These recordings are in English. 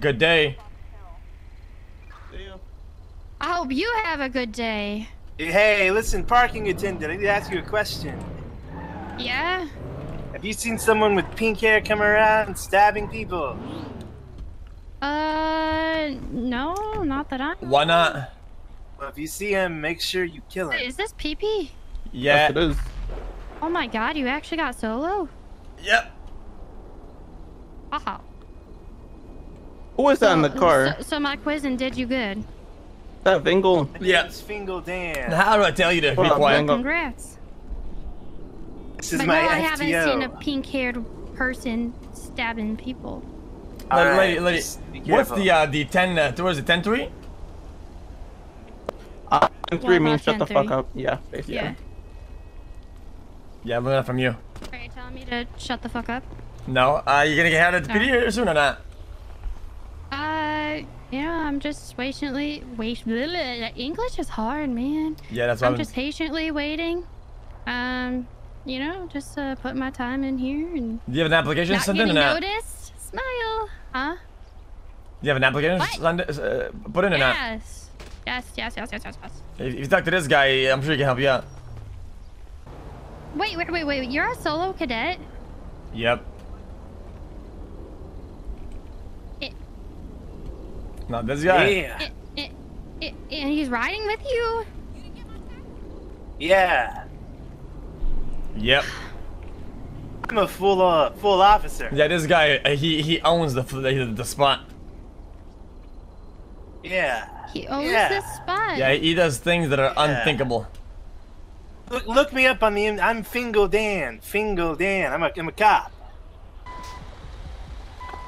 Good day. I hope you have a good day. Hey, listen, parking attendant, I need to ask you a question. Yeah? Have you seen someone with pink hair come around stabbing people? Uh, no, not that I. Why not? Well, if you see him, make sure you kill him. Is this PP? Yeah. Yes, it is. Oh my god, you actually got solo? Yep. Wow. Who is that in the car? So, so my quizzing did you good. that Vingle. Yeah. It's Fingal Dan. How do I tell you to be quiet? Bingo? Congrats. This is but my no, I haven't seen a pink-haired person stabbing people. All Lady, right, lady, lady, what's the uh, the ten? Uh, what is it? Ten three? Uh, and three What means about shut the fuck up. Yeah, basically. Yeah. Yeah, I'm learning that from you. Are you telling me to shut the fuck up? No, uh, you gonna get out of the No. PD soon or not? Uh, know, I'm just patiently wait. English is hard, man. Yeah, that's what I'm I'm. just patiently waiting. Um, you know, just uh, put my time in here and Do you have an application not sent in or getting not? noticed. Smile, huh? Do you have an application What? uh, put in or not? Yes. Yes, yes, yes, yes, yes, yes. If if you talk to this guy, I'm sure he can help you out. Wait, wait, wait, wait. You're a solo cadet? Yep. Not this guy. Yeah. It, it, it, and he's riding with you? Yeah. Yep. I'm a full uh, full officer. Yeah, this guy, uh, he he owns the the, the spot. Yeah. He owns Yeah. this spot. Yeah, he does things that are Yeah. unthinkable. Look, look me up on the. I'm Fingal Dan. Fingal Dan. I'm a, I'm a cop.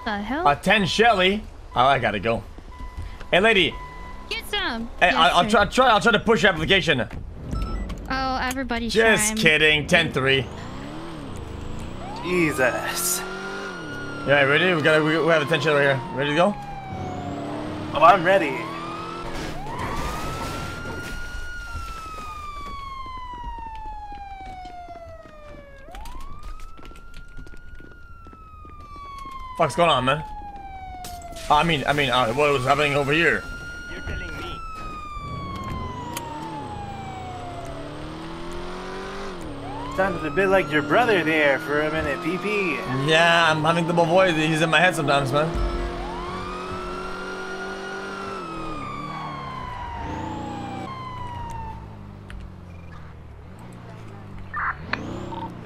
the hell? Uh, ten Shelly. Oh, I gotta go. Hey, lady. Get some. Hey, Yes, I'll, I'll try. I'll try. I'll try to push your application. Oh, everybody's Just trying. kidding. Ten three. Jesus. Yeah, ready? We got. We, we have a ten Shelly right here. Ready to go? Oh, I'm ready. Fuck's going on, man? I mean, I mean, uh, what was happening over here? You're telling me. Sounded a bit like your brother there for a minute, PP. Yeah, I'm having double voice. He's in my head sometimes, man.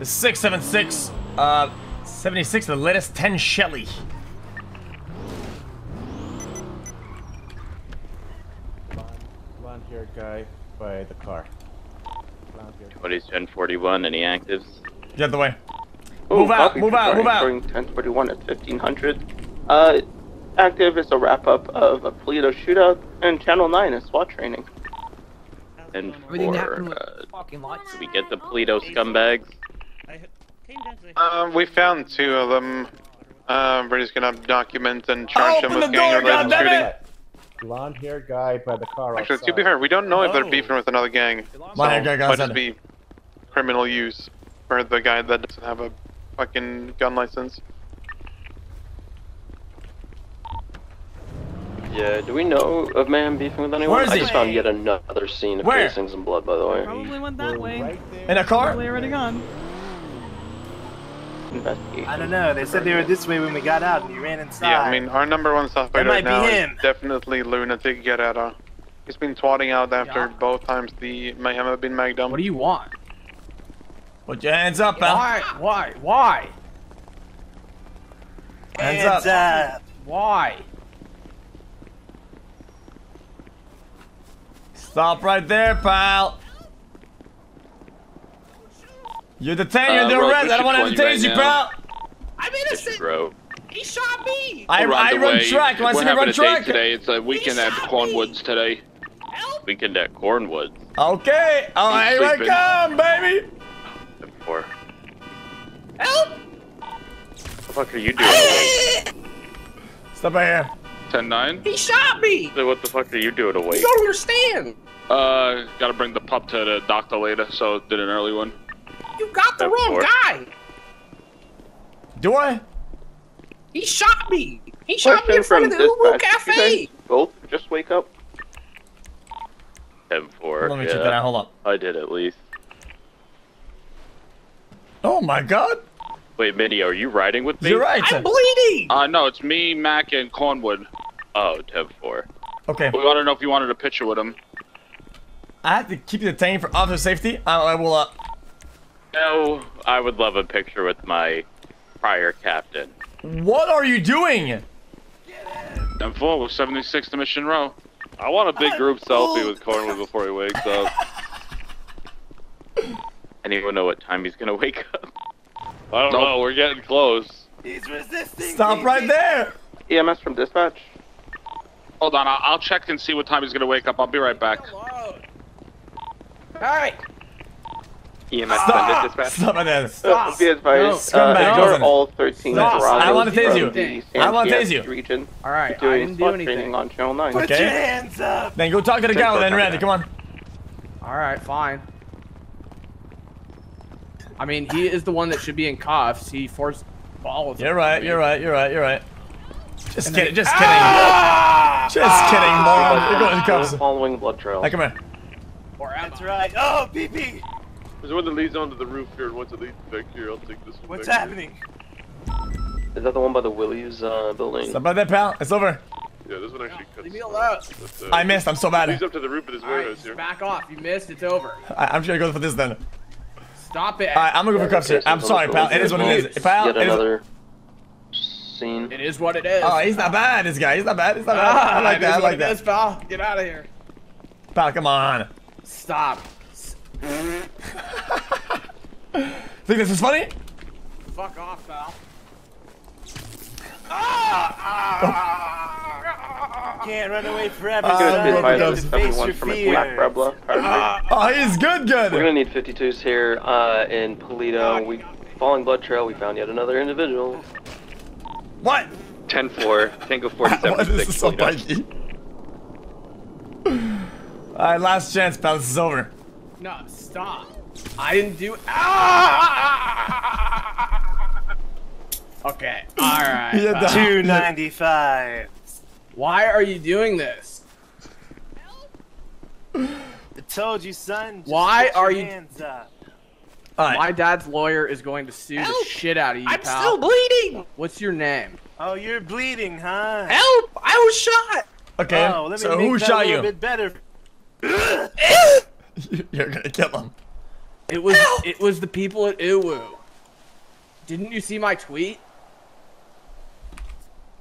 Six seven six, uh, seventy six. The latest ten Shelly. By the car. Blonde haired What is 1041? Any actives? Get out the way. Ooh, Move out, move out, move out. 1041 at 1500. Uh, active is a wrap up of a Paleto shootout, and Channel 9 is SWAT training. And Everything for, uh, did we get the Paleto scumbags? Um, we found two of them. Um, we're just gonna document and charge them Open with the door, gang-related shooting. goddammit! Blonde haired guy by the car Actually, outside. to be fair, we don't know if they're Oh. beefing with another gang. Blonde-haired guy might just be criminal use for the guy that doesn't have a fucking gun license. Yeah, do we know of man beefing with anyone? Where is I just found yet another scene of Where? casings and blood, by the way. Probably went We're that way. right. In a car? Probably already gone. Investigation. I don't know. They said they were this way when we got out and you ran inside. Yeah, I mean, our number one suspect That right might be now him. is definitely Lunatic Guerrero. He's been twatting out after Yeah. both times the mayhem have been magged What do you want? Put your hands up, pal. Why? Why? Why? Hands Hands up. up. Why? Stop right there, pal. You're detained. You're Uh, under Rose, arrest. I don't want call to you tase right you, now. pal. I'm innocent. Bro. He shot me. I, We're on I the run way. track. Want to We're see me having run a date track? today. It's a weekend at shot me. Cornwoods today. Help! Weekend at Cornwoods. Okay. Oh, He's here I come, baby. Four. Help! What the fuck are you doing? Stop right here. 10-9? He shot me. So what the fuck are you doing awake? You don't understand. Uh, gotta bring the pup to the doctor later, so did an early one. You got the wrong guy. Do I? He shot me. He shot me in front from of the Uwu dispatch. Did Cafe. both just wake up? 10 4. Let me check that out. Hold up. I did at least. Oh my god. Wait, Minnie, are you riding with me? You're right. I'm bleeding. Uh, no, it's me, Mac, and Cornwood. Oh, 10 4. Okay. We want to know if you wanted a picture with him. I have to keep the tank for officer safety. I, I will. Uh, No, I would love a picture with my prior captain. what are you doing? I'm full with 76 to Mission Row. I want a big uh, group selfie with Cornwood before he wakes up. Anyone know what time he's gonna wake up? I don't Nope. know. We're getting close. He's resisting. Stop right there. EMS from dispatch. Hold on, I'll, I'll check and see what time he's gonna wake up. I'll be right back. Hey, EMS Stop. Stop right there. Uh, be advised, No. uh, Scumbag, ignore listen. all 13 Stop. I wanna tase you. I wanna tase you. region All right, I doing didn't do anything. training on Channel 9. Put Okay. your hands up. Then go talk to the guy with Check Randy. Come on. All right, fine. I mean, he is the one that should be in cuffs. He forced balls. You're right. You're right. You're right. You're right. Just kidding. Just kidding. Just kidding, moron. You're going to cuffs. following blood trail. Hey, come here. Or am That's right. Oh, BB. There's one that leads onto the roof here, and once it leads back here, I'll take this one. What's back happening? Is that the one by the Willie's uh, building? Stop right there, pal. It's over. Yeah, this one actually cuts. Leave me alone. But, uh, I missed. I'm so bad. He's up to the roof of this All right, warehouse here. back off. You missed. It's over. I, I'm just gonna go for this then. Stop it. All right, I'm gonna go for cuffs here. I'm sorry, pal. It is what it is. Pal, Yet it is. another scene. It is what it is. Oh, he's not bad. This guy. He's not bad. He's not bad. Ah, I like it that. is I like it is, that. pal. Get out of here. Pal, come on. Stop. Think this is funny? Fuck off, pal. Can't run away forever. Uh, Gonna son. be Broken advised Doves. of Face everyone from fear. Mac Rebla. Pardon me. Oh, he's good. Good. We're gonna need 52s here uh, in Paleto. We following blood trail. We found yet another individual. What? 10 4, Tango Why 47 is this so buggy? Alright, last chance, pal. This is over. No, stop. I didn't do. Ah! Okay. All right. Yeah, pal. that- 295. Why are you doing this? I told you, son. Just Why put your are you- Hands up. Alright. My dad's lawyer is going to sue the shit out of you, I'm pal. still bleeding. What's your name? Oh, you're bleeding, huh? Help! I was shot. Okay. Oh, let me so make who that shot a little you? bit better. You're gonna kill him. It was it was the people at Uwu. Didn't you see my tweet?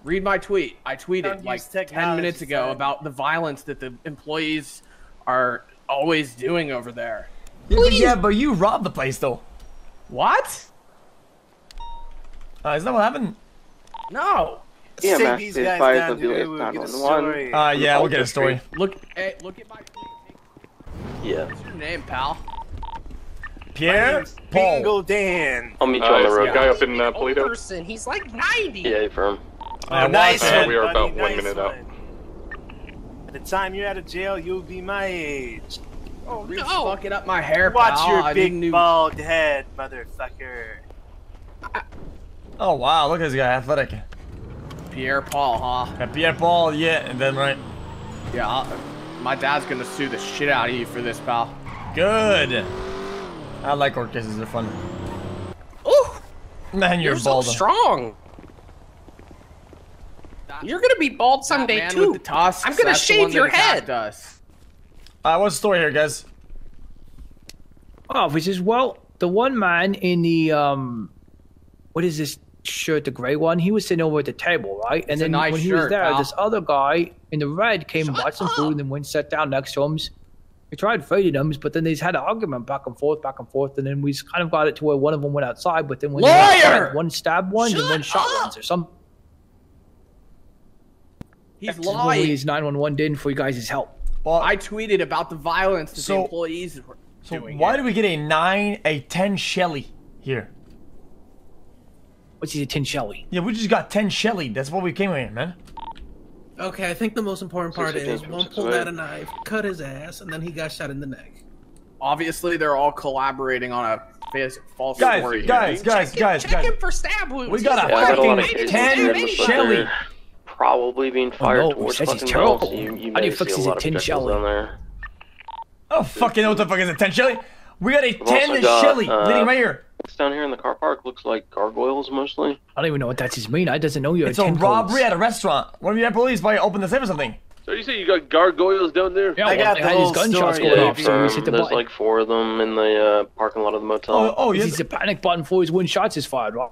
Read my tweet. I tweeted like 10 minutes ago son. about the violence that the employees are always doing over there. Yeah, but, yeah, but you robbed the place though. What? Uh, is that what happened? No. Yeah, Take Mac, these guys down to the Uwu, get a story. Uh, yeah, we'll get a story. Look hey, look at my tweet. Yeah. What's your name, pal? Pierre Paul. Bingo Dan. I'll meet you Uh, on the is the road. guy up in uh, Paleto? person. He's like 90. Yeah, firm. Uh, nice watch Uh, it. one, we are buddy, about one nice minute out. one. By the time you're out of jail, you'll be my age. Oh You're no. fucking up my hair, Watch pal. your I big didn't bald head, motherfucker. Oh wow, look at this guy, athletic. Pierre Paul, huh? Yeah, Pierre Paul, yeah, and then right. Yeah, I'll, my dad's gonna sue the shit out of you for this, pal. Good. I like court cases, they're fun. Ooh, Man, you're, you're so bald. strong. You're gonna be bald someday too. tusks, I'm gonna shave your head. Us. Uh, what's the story here, guys? Oh, which is well, the one man in the um, what is this shirt, the gray one? He was sitting over at the table, right? And a then nice when he was there, pal. this other guy in the red came and bought some food, and then went and sat down next to him. We tried feeding them, but then they just had an argument back and forth, back and forth, and then we just kind of got it to where one of them went outside, but then when they Lawyer! outside, one stabbed one and then shot ones or some. He's This lying. He's nine one one did for you guys' help. Well, I tweeted about the violence that So- the employees were so doing. why here. do we get a nine, a ten Shelly here? What's his tin Shelly? Yeah, we just got ten Shelly. That's what we came here, man. Okay, I think the most important part Six is fifteen, one six pulled out a knife, cut his ass, and then he got shot in the neck. Obviously, they're all collaborating on a false, false Guys, story. here. guys, guys, guys, Check guys. him for stab wounds. We got a Yeah, I got a fucking cases. ten It looks like Shelly. Probably being fired no, towards says he's fucking wells. terrible. You, you How do you may fix see his a lot of tin objectives Shelly? on there. Oh fucking know what the fuck is a ten Shelly? We got a We've ten Shelly uh, leading right here. What's down here in the car park looks like gargoyles mostly. I don't even know what that just mean. I doesn't know you're It's a robbery at a restaurant. One of your police probably opened the safe or something. So you say you got gargoyles down there? Yeah, I well, got they the had his whole gunshots story. going Yeah, off, so we um, hit the there's button. like four of them in the uh, parking lot of the motel. Oh, oh, This yes. is a panic button for his one shots is fired, right?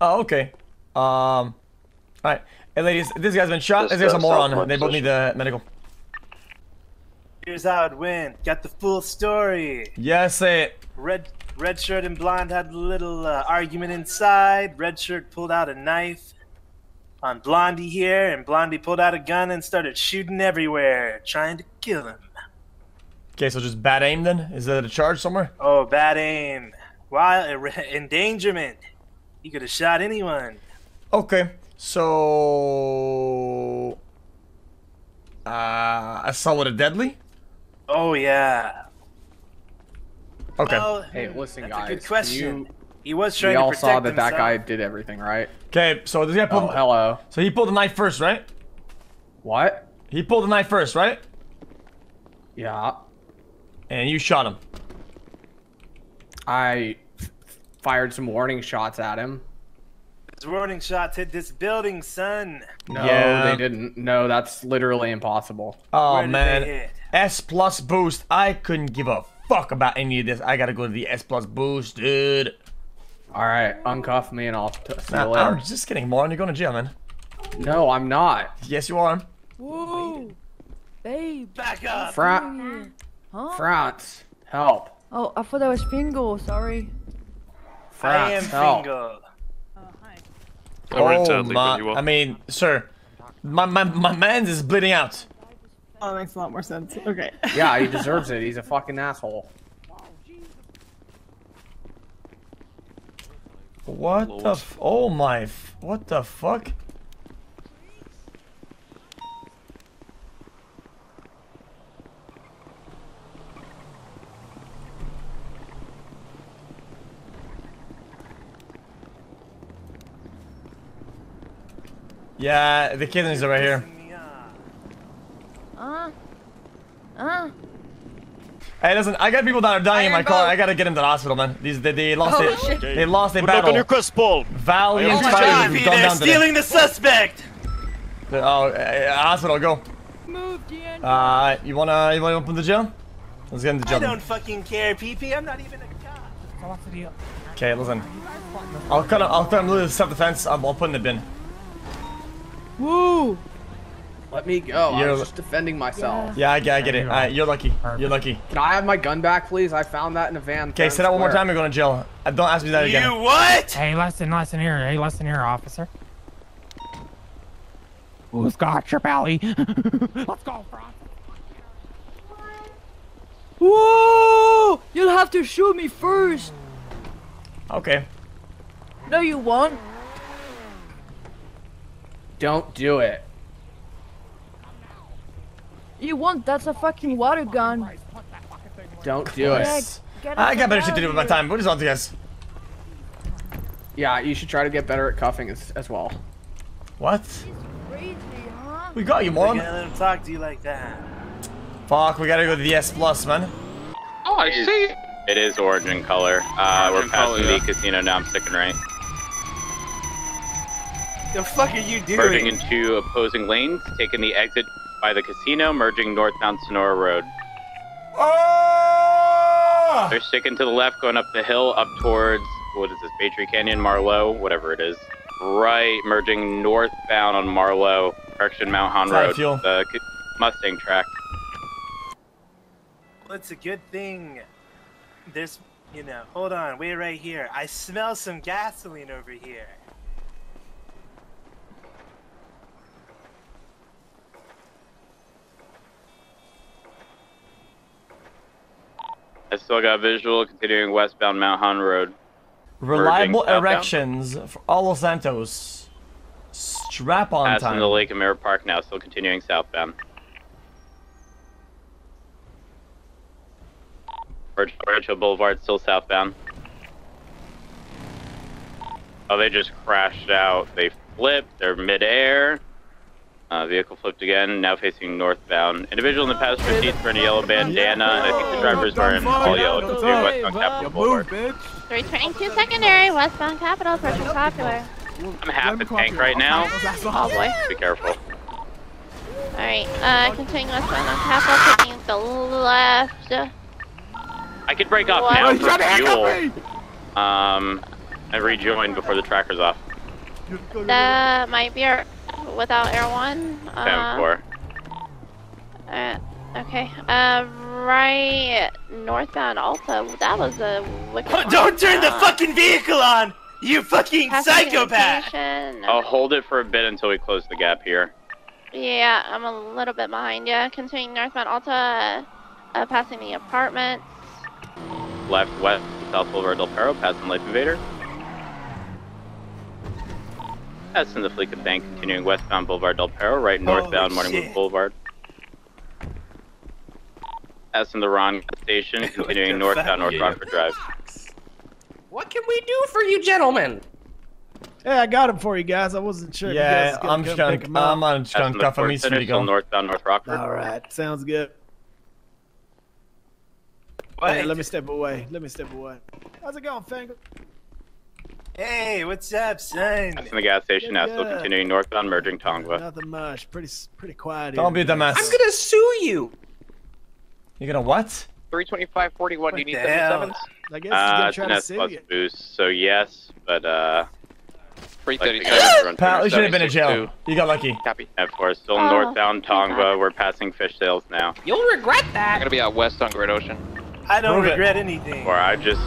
Oh, okay. Um, all right. Hey, ladies, this guy's been shot. This This guy's a guy's moron. south They both need the medical. Here's how it went. Got the full story. Yes, say it. Red red shirt and blonde had a little uh, argument inside. Red shirt pulled out a knife on Blondie here, and Blondie pulled out a gun and started shooting everywhere, trying to kill him. Okay, so just bad aim then? Is that a charge somewhere? Oh, bad aim. Wild endangerment. He could have shot anyone. Okay, so uh, assault with a deadly. Oh yeah. Okay. Well, Hey, hmm, listen, that's guys. a good question. You, he was we trying all to saw protect that that himself. guy did everything, right? Okay, so this guy pulled. Oh, hello. So he pulled the knife first, right? What? He pulled the knife first, right? Yeah. And you shot him. I fired some warning shots at him. His warning shots hit this building, son. No, Yeah. they didn't. No, that's literally impossible. Oh Where man. S plus boost. I couldn't give a fuck about any of this. I gotta go to the S plus boost, dude. All right, uncuff me and I'll t- see you later. I'm just kidding, moron. You're going to jail, man. No, I'm not. Yes, you are. Whoa. Babe. Back up. Fra- Huh? France, help. Oh, I thought that was Fingal. Sorry. I am France, help. Fingal. Oh, we're Oh Sadly, my! you. I mean, sir, my my my man's is bleeding out. Oh, that makes a lot more sense. Okay. Yeah, he deserves it. He's a fucking asshole. What the? F- oh my! F- what the fuck? Yeah, the kidneys are right here. Uh. Uh. Hey, listen, I got people that are dying in my Iron car. I gotta get them to the hospital, man. These they, they lost Oh, it. shit. They lost their Good luck battle. on your quest, Paul. Valiant Oh fighters have gone they're down today. stealing the suspect! Oh, uh, hospital, go. Move, Deanne. Uh, you wanna you wanna open the jail? Let's get into I jail. don't fucking care, PP. I'm not even a cop. Okay, listen. I'll cut him. I'll cut him loose self-defense. I'll, I'll put in the bin. Woo. Let me go. I You're- was just defending myself. Yeah, I get, I get it. Alright, you're lucky. You're lucky. Can I have my gun back, please? I found that in a van. Okay, say that one more time. You're going to jail. Uh, don't ask me that again. You what? Hey, listen, listen here. Hey, listen here, officer. Who's got your belly? Let's go, Franz. Whoa! You'll have to shoot me first. Okay. No, you won't. Don't do it. You won't. That's a fucking water gun. Don't do Yeah, it. I got better shit to do with my time. What is on to you guys? Yeah, you should try to get better at cuffing as, as well. What? Crazy, huh? We got you, We're moron. gonna let him talk to you like that. Fuck, we gotta go to the S plus, man. Oh, I see. It is origin color. Uh, we're Origin passing color, the yeah. casino now. I'm sticking right. The fuck are you Merging doing? into opposing lanes, taking the exit by the casino, merging northbound Senora Road. Oh! They're sticking to the left, going up the hill, up towards what is this, Baytree Canyon, Marlowe, whatever it is. Right, merging northbound on Marlowe, direction Mount Haan Road, fuel. the Mustang track. Well, it's a good thing. There's, you know, hold on, wait right here. I smell some gasoline over here. I still got visual, continuing westbound Mount Haan Road. Reliable erections for all Los Santos. Strap on Passing time. the Lake of Mirror Park now, still continuing southbound. Rancho Boulevard, still southbound. Oh, they just crashed out. They flipped. They're midair. Uh, vehicle flipped again, now facing northbound. Individual in the passenger seats wearing a yellow bandana, and I think the drivers are in all yellow, continuing westbound Capitol Boulevard. 322 secondary, westbound Capitol, approaching Popular. I'm half a tank right now. Oh boy. Be careful. Alright, uh, continuing westbound on Capitol, taking the left. I could break off now you for fuel. Um, and rejoin before the tracker's off. That might be our, without Air 1. Ten Uh, four. uh, okay, uh, right northbound Alta. That was a wicked one. Don't turn the Uh, fucking vehicle on! You fucking passing psychopath! indication. I'll hold it for a bit until we close the gap here. Yeah, I'm a little bit behind you. Continuing northbound Alta, uh, passing the apartments. Left, west, South Boulevard Del Perro, passing Life Invader. Passing the Fleet Bank, continuing westbound Boulevard Del Perro, right northbound Holy Morningwood shit. Boulevard. Passing the Ron Station, continuing northbound North Rockford Drive. What can we do for you, gentlemen? Hey, I got him for you guys. I wasn't sure. if you guys Yeah, I'm just gonna, pick him up. I'm on just gonna Passing the cuff him. He's Center, free to go. northbound North Rockford. All right, sounds good. What? Hey, let me step away. Let me step away. How's it going, Fangle? Hey, what's up, son? Passing the gas station now, still continuing northbound, merging Tongva. Nothing much. Pretty, pretty quiet. Don't here. be a dumbass. I'm gonna sue you. You gonna what? 32541, do you need 77s? I guess Uh, he's it's an gonna try to S sue plus you. boost, so yes, but uh. like the 337. guys run Pal, you should have been in 376 jail. You got lucky. Copy. Of course, still Oh, northbound. Tongva. We're passing fish sales now. You'll regret that. I'm that. gonna be out west on Great Ocean. I don't Prove it. regret anything. Or I just.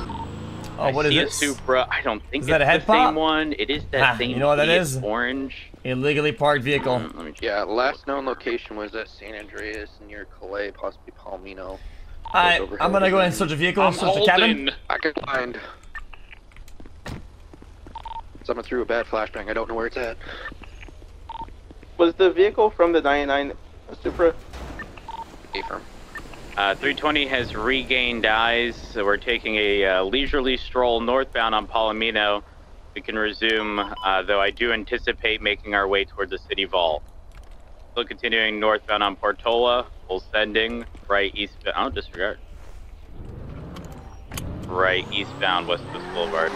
Oh, I what is see this? A Supra. I don't think Is it's that a head the same pop? one. It is that Ah, same. you know what that is? Orange. Illegally parked vehicle. Let me check. Yeah, last known location was at San Andreas near Calais, possibly Palomino. Alright, I'm gonna go and search a vehicle, I'm search the cabin. I can find. Someone threw a bad flashbang. I don't know where it's at. Was the vehicle from the 99 Supra? Affirm. Uh, 320 has regained eyes, so we're taking a uh, leisurely stroll northbound on Palomino. We can resume, uh, though I do anticipate making our way towards the city vault. Still continuing northbound on Portola, full sending, right eastbound. Oh, disregard. Right eastbound West Coast Boulevard.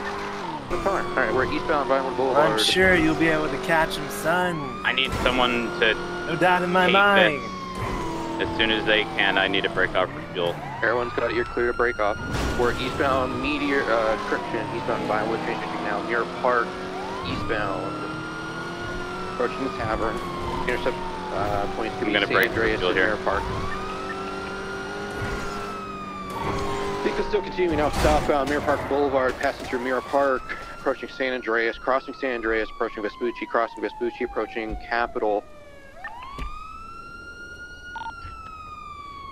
Fine. All right, we're eastbound Vinewood Boulevard. I'm sure you'll be able to catch him, son. I need someone to No doubt in my Hey, mind. As soon as they can. I need to break off for fuel. Everyone's got your clear to break off. We're eastbound Meteor, uh, Correction, eastbound Vinewood, transitioning now near Park, eastbound. Approaching the tavern. Intercept uh, points to I'm be gonna San break Andreas fuel here. Mirror Park. Vehicle still continuing now southbound Mirror Park Boulevard, passing through Mirror Park, approaching San Andreas, crossing San Andreas, approaching Vespucci, crossing Vespucci, approaching Capitol.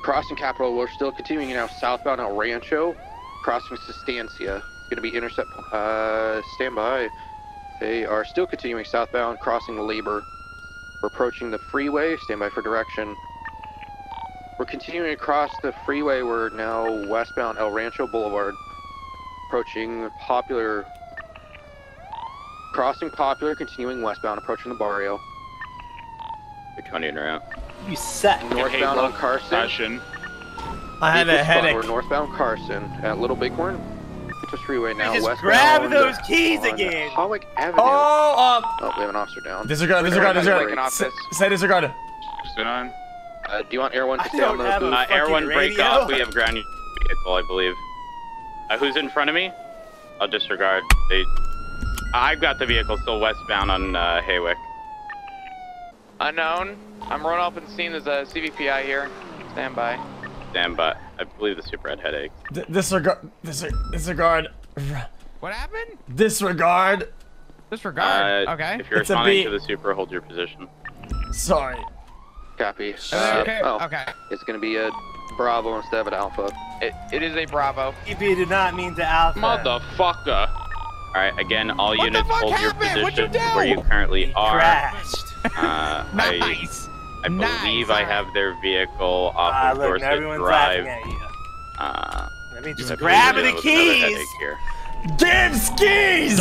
Crossing Capitol, we're still continuing now southbound El Rancho, crossing Sustancia. Gonna be intercept, uh, stand by. They are still continuing southbound, crossing the Labor. We're approaching the freeway, stand by for direction. We're continuing across the freeway, we're now westbound El Rancho Boulevard. Approaching Popular, crossing Popular, continuing westbound, approaching the Barrio. 320 en route. You suck. Northbound on Carson. Session. I had a Vehicle headache. We're northbound Carson at Little Bighorn. Just freeway now. Just westbound grab those keys again. Hollick Avenue. Oh, Oh, we have an officer down. disregard, disregard, disregard. breaking Say, disregard. Sit on. Uh, do you want Air One to I stay on the booth? Uh, Air one break radio. off. We have ground vehicle, I believe. Uh, who's in front of me? I'll disregard. They. I've got the vehicle still westbound on uh, Haywick. Unknown. I'm rolling up and seeing there's a CVPI here. Stand by. Damn, but I believe the Supra had headache. D- disregard, disre- disregard, What happened? disregard. Disregard. Uh, okay. If you're It's responding beat. to the Supra, hold your position. Sorry. Copy. Uh, okay? oh, Okay. it's gonna be a Bravo instead of an Alpha. It, it is a Bravo. EP did not mean to alpha. Motherfucker. All right, again, all What units hold your happened? What'd you position where you currently are. Crashed. Uh, I, Nice. I believe Nice, I have their vehicle off Ah, of look, Dorset everyone's Drive. laughing at you. Uh, I mean, just grab the deal with keys. Give skis!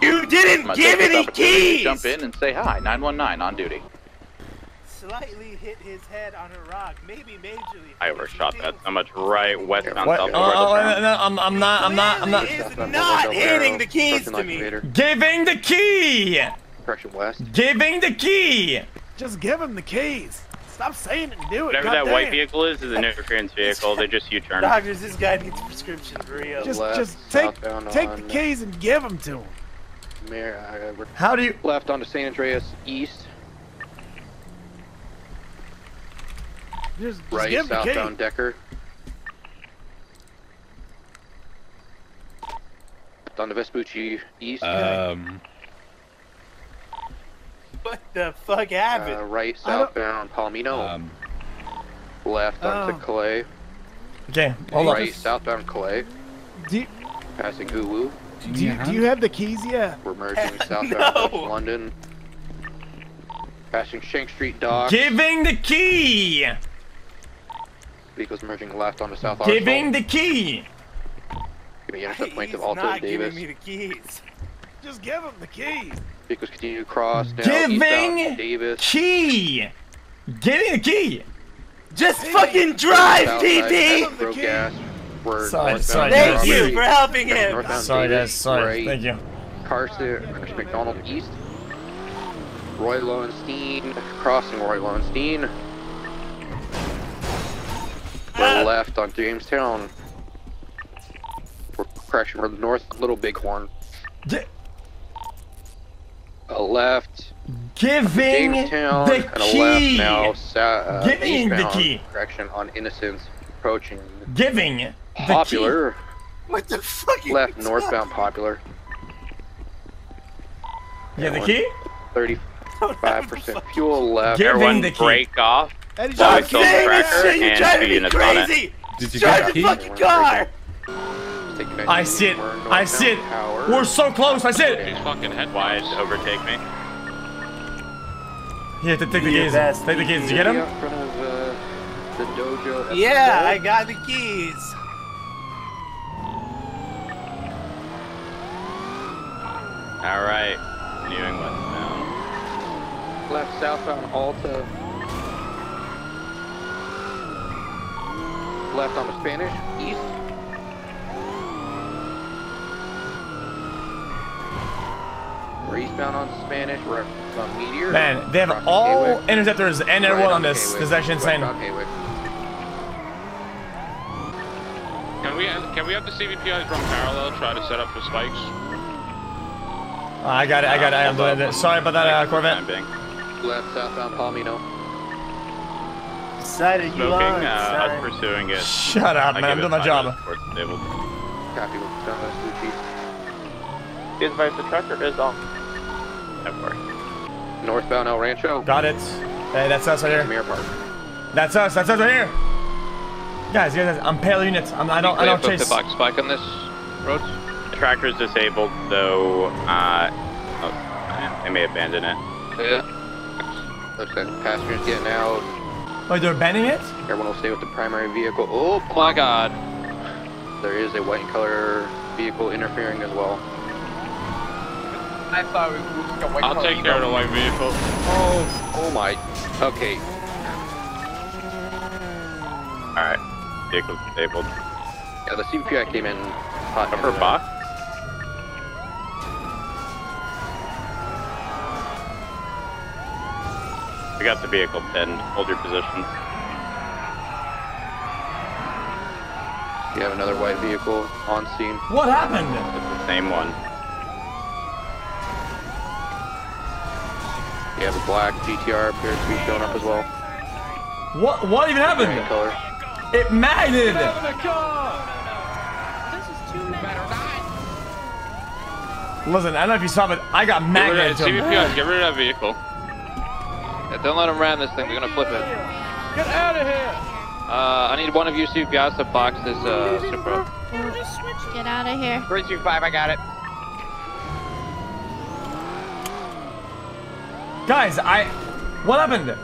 You didn't give any keys. Jump in and say hi. 919 on duty. Slightly hit his head on a rock, maybe majorly. I overshot that so much. Right westbound, What? southbound. Oh, oh, westbound. no, no, I'm, I'm not, I'm not, I'm not. Is not hitting the keys to me. Giving the key! Correction west. Giving the key! Just give him the keys. Stop saying it and do it. Whatever that white vehicle is, is an interference vehicle. They just U-turn. Doctors, this guy needs a prescription for real. Just, Left, just take, take the keys and give them to him. Mayor, uh, How do you left onto San Andreas East, Just, just right give him the southbound. Decker. Left onto Vespucci East. Um. What the fuck happened? Uh, right I don't- southbound Palomino. Um. Left onto Oh. Clay. Okay, hold on. right southbound Clay. Do you, Passing Uwu. do you, do you have the keys yet? We're merging southbound No. West London. Passing Shank Street Dock. Giving the key! Vehicles merging left onto South Giving the key! Give me intercept point of He's not Davis. giving me the keys. Just give him the keys. Vehicles continue to cross now. Giving eastbound Davis. key! Giving the key! Just fucking drive, Southside PP! Pass gas. We're Sorry, sorry, Thank guys. you for helping him. Northbound Sorry, Davis, guys, sorry. right. Thank you. Carson, Chris McDonald East. Roy Lowenstein, crossing Roy Lowenstein. We're left on Jamestown. We're crashing we're north Little Bighorn. Gi- A left, Giving Jamestown, the and a left key! now. Sa- uh, Giving the key. Correction on Innocence, approaching Giving the Popular. What the fuck? are Left you northbound Popular. key. Yeah, the key? Thirty-five percent fuel left. Giving Everyone the key. break off. Eddie, Fully Stop sold saying this shit, you're and driving me units on it. crazy! Did you Drive get the the key? fucking car! I see it. I see it. We're so close. I see it. These fucking head Wide, overtake me. Here, t- take the keys. Take the keys. Did you get In them? front of uh, the dojo. Yeah, I got the keys. All right, continuing westbound. Left southbound Alta. Left on the Spanish. East. We're eastbound on Spanish. We're on Meteor. Man, they have Crossing all Haywick. interceptors and Right everyone on this. Haywick. This is actually insane. Westbound Haywick. Can we can we have the CVPIs run parallel? Try to set up for spikes. I got it. I got it. I'm doing it. Sorry about that, uh, Corvette. Left southbound Palomino. Side of you Smoking, on, uh, son. us pursuing it. Shut up, I man. I'm doing my job. minutes before. Copy with John Be advised the tracker is off. Northbound El Rancho. Got it. Hey, that's us right here. Mirror Park. That's us. That's us right here. Guys, guys, I'm pale units. I'm, I don't. I don't chase. box spike on this road. The tractor's disabled, though. Uh, oh, they may abandon it. Yeah. Looks like passengers getting out. Wait, they're banning it? Everyone will stay with the primary vehicle. Oh my god. There is a white color vehicle interfering as well. I thought we were going I'll take care of the white vehicle. Oh, oh my. Okay. Alright, vehicle's disabled. Yeah, the CPI came in hot. Upper box? We got the vehicle pinned. Hold your positions. You have another white vehicle on scene. What happened? It's the same one. You have a black GTR appears to be showing up as well. What? What even happened? Green color. It magneted. Listen, I don't know if you saw, but I got Get magneted of, to him. CVPIs, get rid of that vehicle. Yeah, don't let them ram this thing. They're gonna flip it. Get out of here! Uh, I need one of you CPIs to box this uh, Supra. Get out of here. 325, I got it. Guys, I. What happened?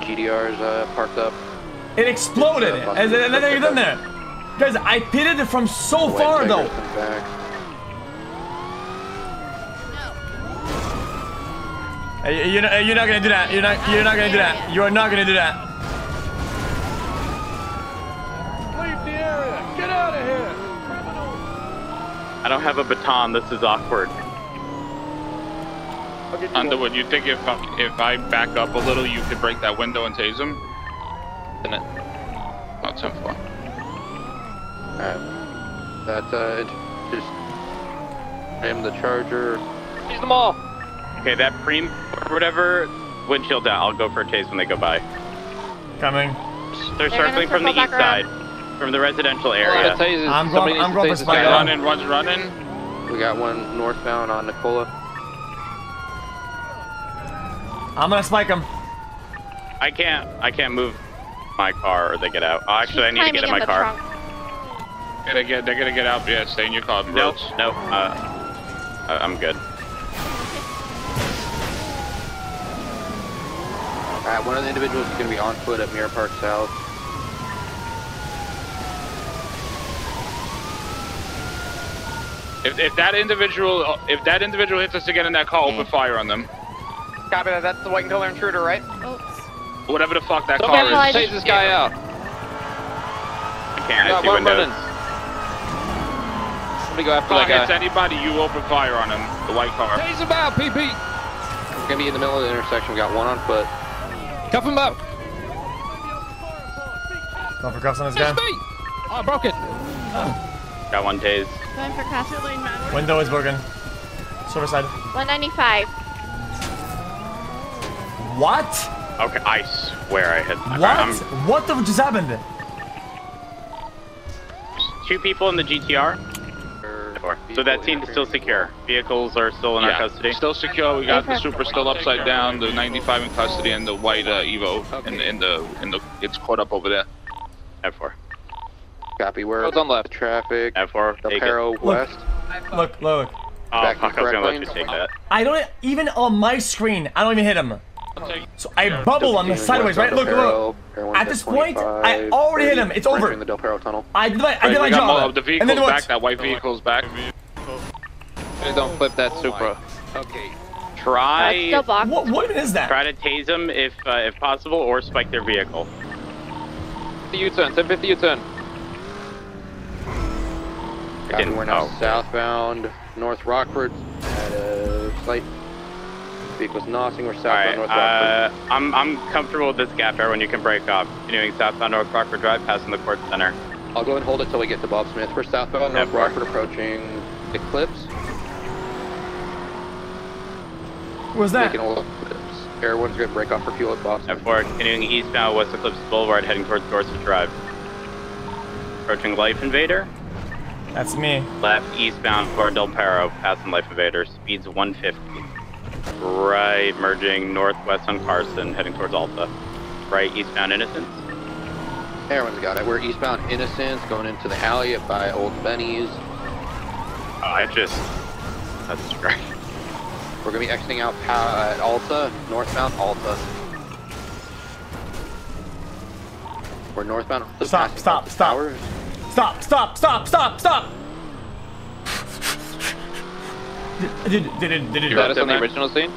GTR is uh, parked up. It exploded, and then and then you're done there. Guys, I pitted it from so far though. You're not, you're not gonna do that. You're not. You're not gonna do that. You are not gonna do that. Leave the area. Get out of here. I don't have a baton. This is awkward. Underwood, you think if if I back up a little, you could break that window and tase him? Then it. Oh, 10 4. Alright. That, uh, just. I am the charger. He's them all. Okay, that preem or whatever, windshield down. I'll go for a chase when they go by. Coming. They're They're circling from the east back side, from the residential area. I'm going. I'm going for spike. One's on. running, one's running. We got one northbound on Nikola. I'm gonna spike him. I can't. I can't move my car or they get out. Oh, actually, I need to get in my car. Gotta get, they're gonna get out. Yeah, stay in your car. Nope. Nope. Uh, I'm good. Alright, one of the individuals is going to be on foot at Mirror Park South. If, if that individual, if that individual hits us again in that car, open mm. fire on them. Copy that. That's the white and color intruder, right? Oops. Whatever the fuck that Somebody car is. tase this guy out. I can't. I see one windows. running. Let me go after Car that hits guy. anybody, you open fire on him. The white car. Tase him out, PP. We're going to be in the middle of the intersection. We got one on foot. Cuff him up. Going for cuffs on this guy. Oh, I broke it. Got one tase. Going for Castle Lane Manor. Window is broken. Silver side. 195. What? Okay, I swear I hit. What? I'm What the just happened? two people in the GTR. So that team is still secure. Vehicles are still in Yeah, our custody. Still secure. We got the Supra still upside down. The 95 in custody and the white uh, Evo in, in the in the it's caught up over there. F4. Copy. We're Roads on left. traffic. F4. Del take it. West. Look, look. Oh fuck! I was gonna let you take that. I don't even on my screen. I don't even hit him. So I bubble on the sideways, right? Look, look. At this point, I already hit him. It's over In the Del Perro tunnel. I did my, I did Right, my we job. of the And vehicles then what? back. That white vehicle's back. Please don't flip that Supra. Okay. Try. Still blocked. What, what even is that? Try to tase them if uh, if possible, or spike their vehicle. The U-turn. 1050 U-turn. Copy. didn't- We're now oh. southbound North Rockford at a slight vehicles nossing. We're southbound right. North Uh, I'm I'm comfortable with this gap there when you can break off. Continuing southbound North Rockford Drive, passing the court center. I'll go and hold it till we get to Bob Smith. We're southbound North F4. Rockford approaching Eclipse. What's that? Taking all Eclipse. Everyone's going to break off for fuel at Bob Smith. F4, continuing eastbound West Eclipse Boulevard, heading towards Dorset Drive. Approaching Life Invader. That's me. Left eastbound for Del Perro, passing Life Invader. Speeds 150. Right, merging northwest on Carson, heading towards Alta. Right, eastbound Innocence. Everyone's got it. We're eastbound Innocence, going into the alley by Old Benny's. Oh, I just. That's great. We're going to be exiting out at Alta, northbound Alta. We're northbound. Stop, stop, stop. Stop, stop, stop, stop, stop. Did, did, did, did, did, Status on the original scene?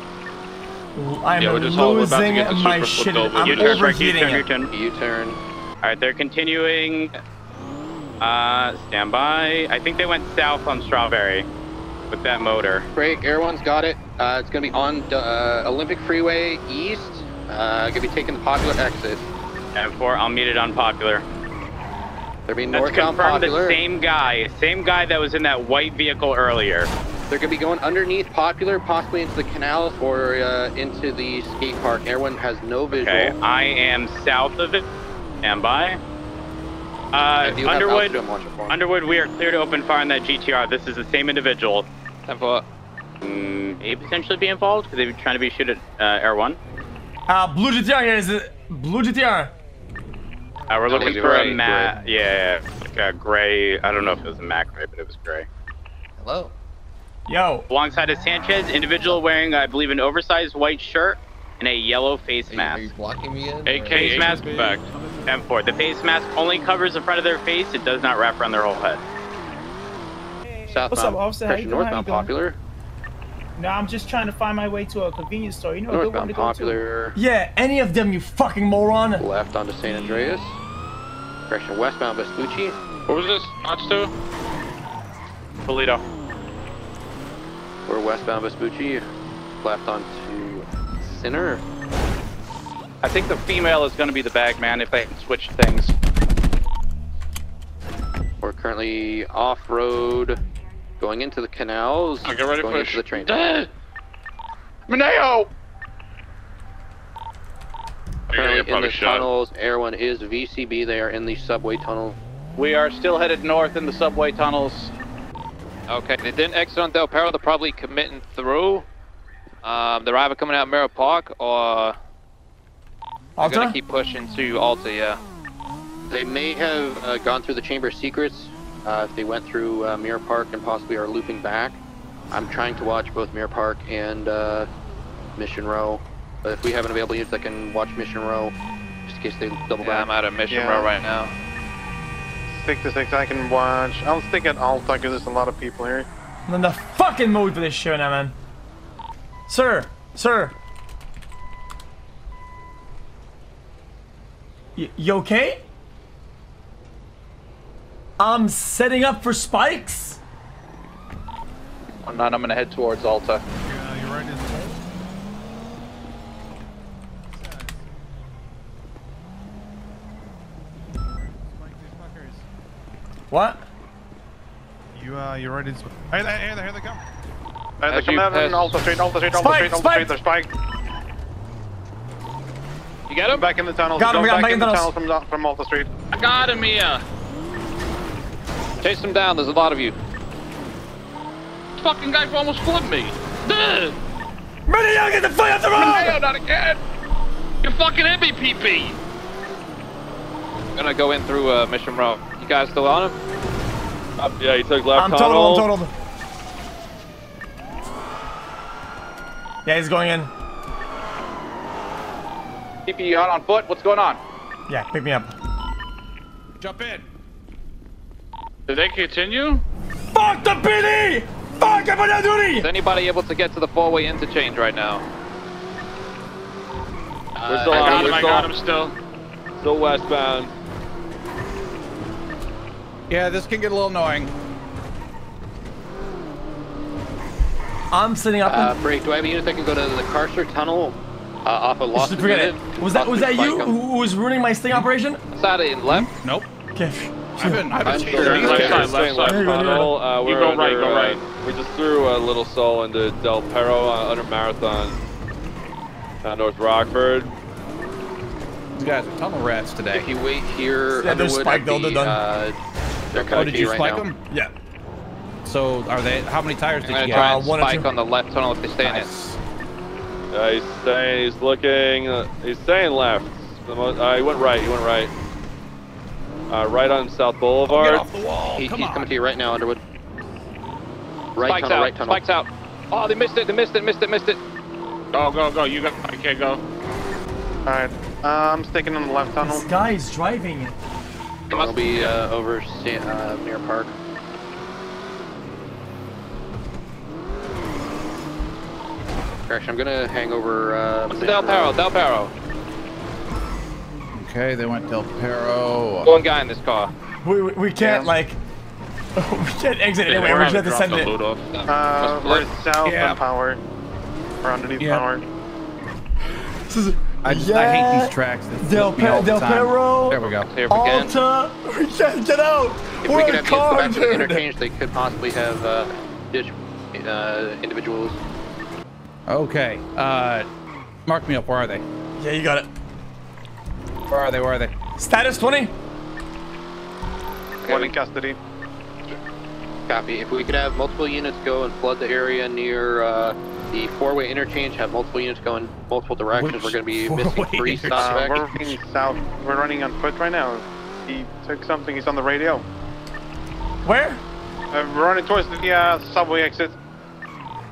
I'm Yeah, we're just all- about to losing get the my shit. I'm U-turn, right, overheating U-turn, it. U-turn. U-turn. Alright, they're continuing. Uh, stand by. I think they went south on Strawberry with that motor. Break. Everyone's got it. Uh, it's going to be on uh, Olympic Freeway East. Uh, going to be taking the popular exit. And four, I'll meet it on Popular. They're being northbound popular. the same guy, same guy that was in that white vehicle earlier. They're going to be going underneath popular, possibly into the canals or uh, into the skate park. Everyone has no visual. Okay, I am south of it. Stand by. Uh, I do have Underwood, altitude I'm watching for. Underwood, we are clear to open fire on that GTR. This is the same individual. Time for Mm, may potentially be involved because they're trying to be shoot at uh, Air One. Uh, blue GTR here is it? Blue GTR. Uh, we're looking Gray, for a gray. matte, yeah, yeah, like a gray. I don't know if it was a matte gray, but it was gray. Hello. Yo. Alongside of Sanchez, individual wearing, I believe, an oversized white shirt and a yellow face mask. Are you blocking me in? AK Face mask back. M4. The face mask only covers the front of their face. It does not wrap around their whole head. Southbound. What's up, officer? How you Correction, doing? How you northbound doing? popular. No, I'm just trying to find my way to a convenience store. You know, a good one Northbound to go to. popular. Yeah, any of them, you fucking moron. Left onto San Andreas. Correction, westbound Vespucci. What was this? Notch two? Toledo. We're westbound Vespucci. Left onto Sinner. I think the female is going to be the bag man if they can switch things. We're currently off-road, going into the canals, I'll get ready going for into the train. Mineo! Currently in the shot. tunnels, Air One is VCB. They are in the subway tunnel. We are still headed north in the subway tunnels. Okay, they didn't exit on Del Perro. They're probably committing through. Um, they're either coming out Mirror Park or they're Alta? gonna keep pushing to Alta. Yeah. They may have uh, gone through the Chamber of Secrets uh, if they went through uh, Mirror Park and possibly are looping back. I'm trying to watch both Mirror Park and uh, Mission Row. But if we have an available unit that can watch Mission Row, just in case they double Yeah, back. I'm out of Mission Yeah. Row right now. Six to six, I can watch. I'll stick at Alta because there's a lot of people here. I'm in the fucking mood for this shit now, man. Sir, sir. Y you okay? I'm setting up for spikes. I'm not. I'm going to head towards Alta. What? You, uh, you're right in. Hey, there, here, there, here they come. They're As coming out on pass- Alta Street, Alta Street, Alta Spike, Street, Alta spike! Street. They're spiked. You got him? Back in the tunnels. Got him, Go got him, back back in in the tunnels. tunnels from, from Alta Street. I got him here. Chase them down. There's a lot of you. Fucking guy almost flipped me. Duh! Mineo, get the fuck out the Mineo, road! not again! You fucking hit me, PP! I'm gonna go in through uh, Mission Row. You guys still on him? Um, yeah, he took left I'm total, I'm total. Yeah, he's going in. PP, you out on foot? What's going on? Yeah, pick me up. Jump in. Did they continue? Fuck the PD! Fuck, I'm on duty! Is anybody able to get to the four-way interchange right now? We're still I on. got him, We're I still, got him still. still westbound. Yeah, this can get a little annoying. I'm sitting up. Uh, break. Do I have a unit that can go to the Carcer Tunnel uh, off of in, Lost just forget it. Was that was that you spike 'em. who was ruining my sting operation? Side in left. Nope. Okay. I've been, I've been I'm chasing sure these left guys. side, left Staying side. Here go, here tunnel. Uh, we're go right, under, go uh, right. we just threw a little soul into Del Perro uh, under Marathon. Uh, North Rockford. These guys are tunnel rats today. If you wait here, Yeah, they're Underwood, spiked, I'd though, they're done. Uh, they're Oh, did you right spike now. them? Yeah. So are they? How many tires I'm did gonna you try get? Uh, one spike on the left tunnel if they stay in it. Uh, he's staying. He's looking. Uh, he's staying left. The mo- uh, he went right. He went right. Uh, right on South Get Boulevard. off the wall. He, Come he's on. coming to you right now, Underwood. Right Spikes tunnel, out. right tunnel. Spikes out. Oh, they missed it. They missed it. Missed it. Missed it. Go, go, go. You got. I can't go. Alright. Uh, I'm sticking in the left tunnel. This guy is driving. It'll be uh, over San, uh, Mirror Park. Correction, I'm gonna hang over. Uh, What's the Del Perro? Del Perro. Okay, they went Del Perro. One guy in this car. We, we, we can't like. we can't exit it anyway. We just have to send it. Uh, we're south Yeah. on power. We're underneath Yeah. power. This is- I just I hate these tracks. They Del, flip me all Pe- the Del time. Perro, There we go. Here we go. Alta. We can't get out. If We're we in could a have you go car, back to the interchange, they could possibly have uh, ditch uh, individuals. Okay. Uh, mark me up. Where are they? Yeah, you got it. Where are they? Where are they? Status 20. One in custody. Copy. If we could have multiple units go and flood the area near uh, the four-way interchange, have multiple units going multiple directions. Which we're going to be missing three uh, stops. we're running south. We're running on foot right now. He took something. He's on the radio. Where? Uh, we're running towards the uh, subway exit.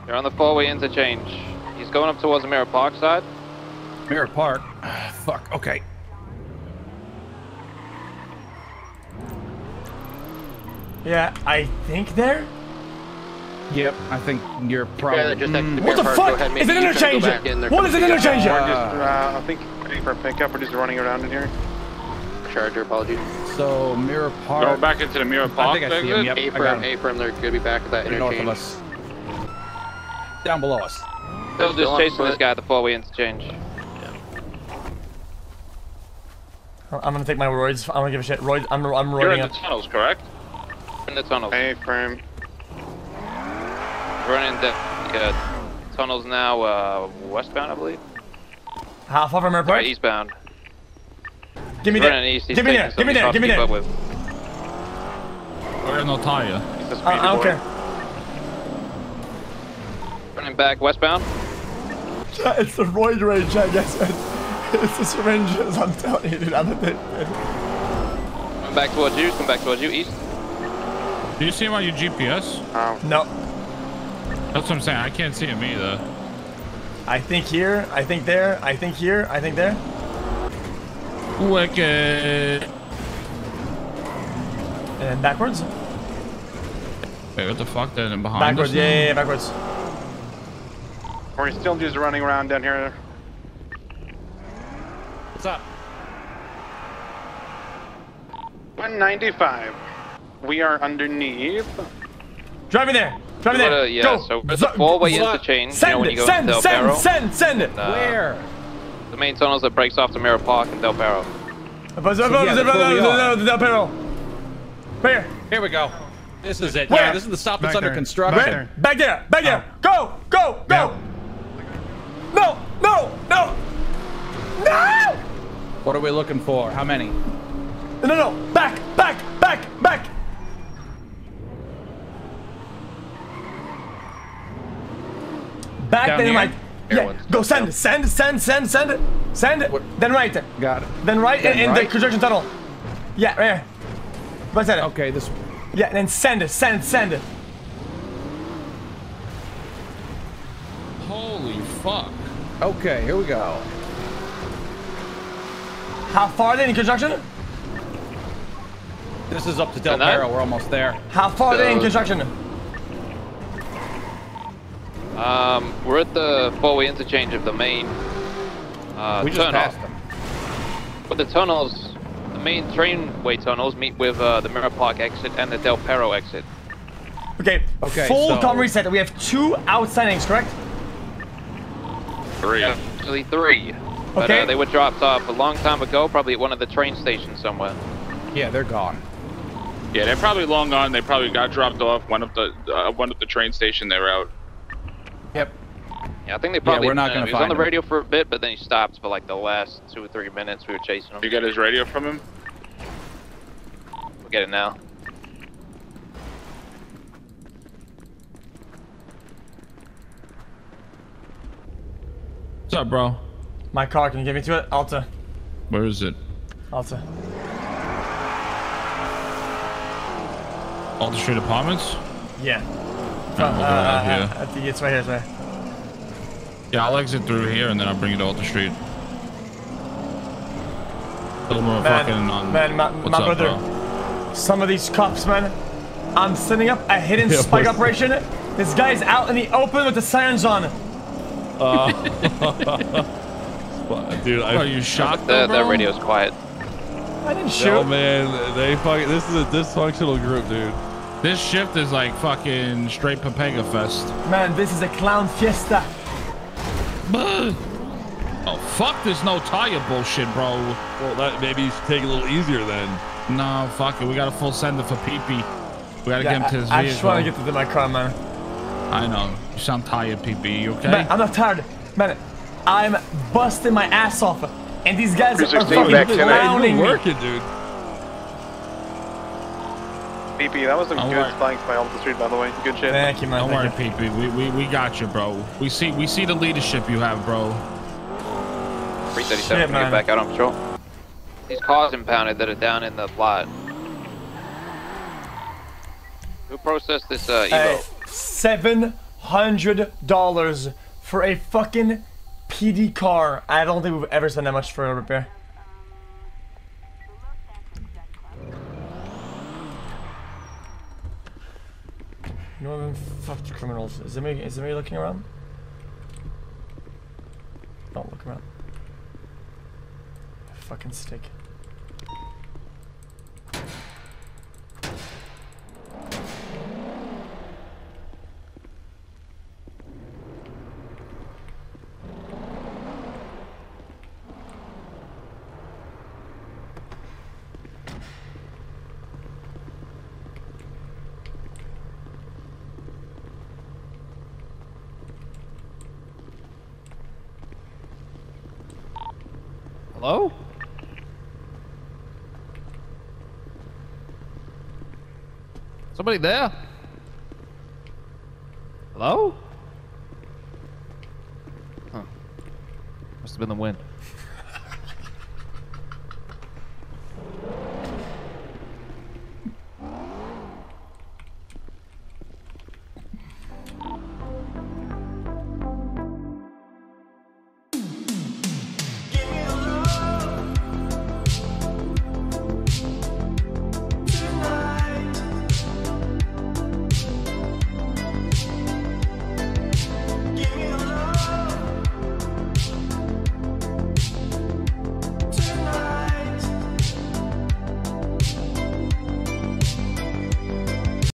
They're on the four-way interchange. He's going up towards the Mirror Park side. Mirror Park? Ah, fuck, okay. Yeah, I think they're Yep, I think you're probably. Yeah, just exit What the mirror fuck? ahead, Is maybe it you try to go interchange? in. They're What is an it to you. interchange? Uh, I think waiting for a pickup. We're just running around in here. Charger, apologies. So mirror park. Go back into the mirror park. I think I see him. Yep, I got Apron, him. apron, they're gonna be back at that North of interchange. us. Down below us. Still still just on chasing this guy at the four-way interchange. I'm gonna take my roids. I don't give a shit. Roids. I'm I'm You're in roiding the up. tunnels, correct? In the tunnels. A-frame. Running the uh, tunnels now, uh, westbound, I believe. How far from Sorry, airport? eastbound. Give me He's that. running east, Give me taking that. Give me something that. Give me tough that. to keep. We're no tire. I, I don't care. Running back westbound. It's the roid rage, I guess. It's the syringes. I'm telling you, dude. I'm addicted. Coming back towards you. Come back towards you. East. Do you see him on your GPS? No. That's what I'm saying. I can't see him either. I think here. I think there. I think here. I think there. Wicked. And then backwards. Wait, what the fuck? They're behind Backwards. us Yeah, yeah, yeah, backwards. We're still just running around down here. What's up? 195. We are underneath. Drive me there. Drive me You there. wanna- yeah, Go. so we're at Z- the four-way z- interchange, you Send know, when it. you go send, into Del send, Perro. send, send it. Uh, Where? The main tunnels that breaks off to Mirror Park and Del Perro. Del Perro. Right here. Here we go. This is it. Where? Yeah, this is the stop that's Back under there. construction. Back there. Back there. Go. Go. Go. No. No. No. No. What are we looking for? How many? No. No. No. Back. Back. Back. Back. Back Down then here? right. Yeah. Everyone's Go send. Send. Send. Send. Send it. Send it. Then right. Got it. Then right Then in, in right? the construction tunnel. Yeah. Right here. Right side. Okay, this. Yeah. And then send it. Send. Send it. Holy fuck. Okay, here we go. How far then in construction? This is up to Del And? Perro. We're almost there. How far then in construction? Um, we're at the four-way interchange of the main uh, we just tunnel. passed them. But the tunnels, the main trainway tunnels meet with uh, the Mirror Park exit and the Del Perro exit. Okay. Okay, Full so- com reset. We have two outstandings, correct? Three. Actually, three. But Okay. uh, they were dropped off a long time ago, probably at one of the train stations somewhere. Yeah, they're gone. Yeah, they're probably long gone. They probably got dropped off. One of the uh, one of the train station. They were out. Yep. Yeah, I think they probably. Yeah, we're not uh, gonna He was on find the him. radio for a bit, but then he stopped for like the last two or three minutes. We were chasing him. You got his radio from him? We'll get it now. What's up, bro? My car, can you get me to it? Alta. Where is it? Alta. Alta Street Apartments? Yeah. Uh, Uh, uh, uh, here. I think it's right here, it's right here. Yeah, I'll exit through here and then I'll bring you to Alta Street. Little more Man, fucking on. man, my, my up, brother. bro? Some of these cops, man. I'm setting up a hidden Yeah, spike what's- operation. This guy's out in the open with the sirens on. Uh, dude, I, Are you shocked, That, though, that bro? radio's quiet. I didn't shoot. Oh man, they fucking. This is a dysfunctional group, dude. This shift is like fucking straight Pepega Fest. Man, this is a clown fiesta. Oh, fuck this no tire bullshit, bro. Well, that maybe you should take it a little easier then. No, fuck it. We got a full sender for PP. We gotta get him to his I, I just want to get to my car, man. I know. You sound tired, PP. You okay? Man, I'm not tired. Man, I'm busting my ass off. And these guys are fucking back tonight. clowning me. working, dude. BP, that was some All good right. flanks by Alta Street, by the way. Good shit. Thank you, man. Don't worry, PP. We, we we got you, bro. We see we see the leadership you have, bro. 337 Shit, to man. get back out on patrol. These cars impounded that are down in the lot. Who processed this uh, you. Hey, Evo? seven hundred dollars for a fucking PD car. I don't think we've ever spent that much for a repair. What? Fucked criminals. Is anybody, is anybody looking around? Don't look around. Fucking stick. Hello? Somebody there? Hello? Huh. Must have been the wind.